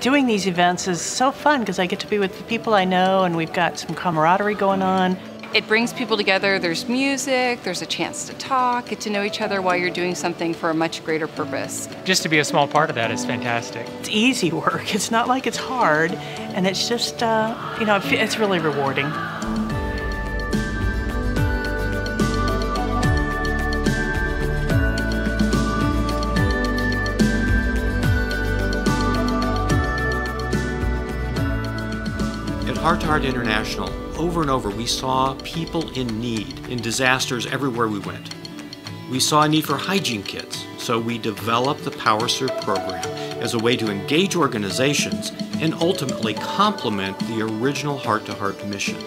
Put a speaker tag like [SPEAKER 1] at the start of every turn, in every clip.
[SPEAKER 1] Doing these events is so fun because I get to be with the people I know and we've got some camaraderie going on.
[SPEAKER 2] It brings people together. There's music, there's a chance to talk, get to know each other while you're doing something for a much greater purpose.
[SPEAKER 3] Just to be a small part of that is fantastic.
[SPEAKER 1] It's easy work. It's not like it's hard, and it's just, uh, you know, it's really rewarding.
[SPEAKER 4] Heart to Heart International, over and over, we saw people in need in disasters everywhere we went. We saw a need for hygiene kits, so we developed the PowrServ program as a way to engage organizations and ultimately complement the original Heart to Heart mission.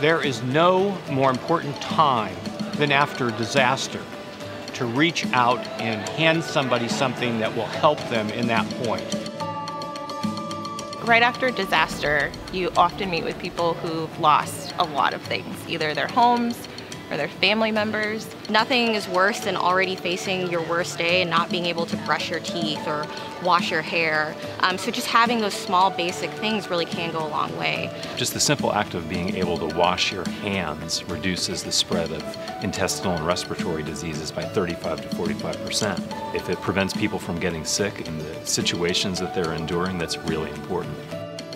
[SPEAKER 5] There is no more important time than after a disaster to reach out and hand somebody something that will help them in that point.
[SPEAKER 6] Right after disaster, you often meet with people who've lost a lot of things, either their homes or their family members.
[SPEAKER 7] Nothing is worse than already facing your worst day and not being able to brush your teeth or wash your hair. Um, so just having those small basic things really can go a long way.
[SPEAKER 8] Just the simple act of being able to wash your hands reduces the spread of intestinal and respiratory diseases by 35 to 45 percent. If it prevents people from getting sick in the situations that they're enduring, that's really important.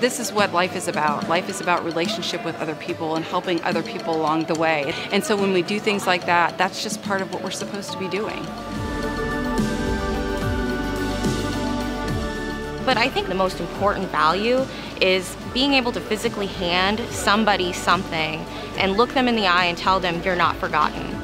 [SPEAKER 2] This is what life is about. Life is about relationship with other people and helping other people along the way. And so when we do things like that, that's just part of what we're supposed to be doing.
[SPEAKER 7] But I think the most important value is being able to physically hand somebody something and look them in the eye and tell them you're not forgotten.